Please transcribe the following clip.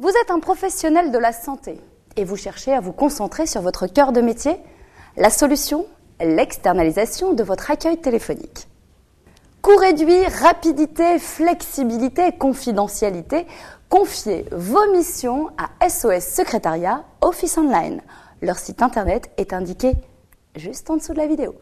Vous êtes un professionnel de la santé et vous cherchez à vous concentrer sur votre cœur de métier La solution L'externalisation de votre accueil téléphonique. Coût réduit, rapidité, flexibilité, confidentialité, confiez vos missions à SOS Secrétariat Office Online. Leur site internet est indiqué juste en dessous de la vidéo.